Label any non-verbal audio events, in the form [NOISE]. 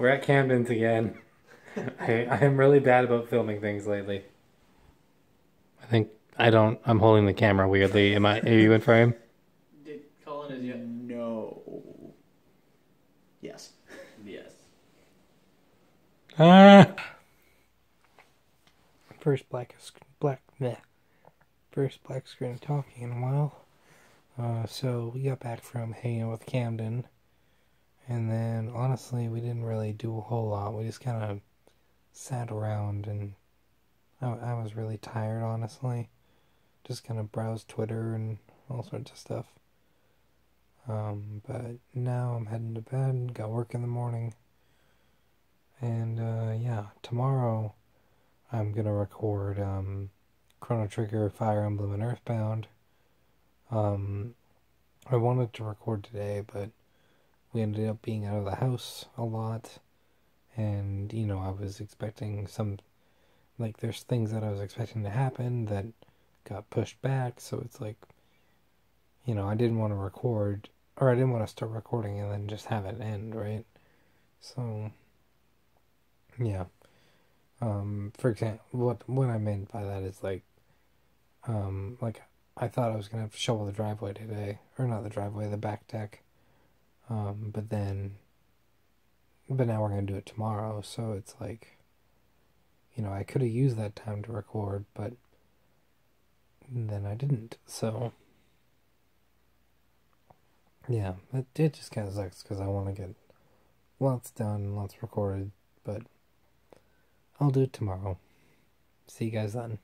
We're at Camden's again. [LAUGHS] I, I am really bad about filming things lately. I think I don't. I'm holding the camera weirdly. Am I? Are you in frame? Did Colin is yet? No. Yes. Yes. Ah. First black black meh. First black screen talking in a while. Uh, so we got back from hanging out with Camden, and then honestly, we didn't really do a whole lot. We just kind of sat around, and I, I was really tired, honestly. Just kind of browsed Twitter and all sorts of stuff. Um, but now I'm heading to bed. Got work in the morning. And uh, yeah, tomorrow I'm gonna record um, Chrono Trigger, Fire Emblem, and Earthbound. Um, I wanted to record today, but we ended up being out of the house a lot, and you know I was expecting some, like there's things that I was expecting to happen that got pushed back, so it's like, you know I didn't want to record, or I didn't want to start recording and then just have it end, right? So yeah. Um, for example, what what I meant by that is like, um, like I thought I was gonna have to shovel the driveway today, or not the driveway, the back deck. Um, but then, but now we're gonna do it tomorrow, so it's like, you know, I could have used that time to record, but then I didn't. So, yeah, it it just kind of sucks because I want to get lots done, lots recorded, but. I'll do it tomorrow. See you guys then.